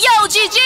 要几斤？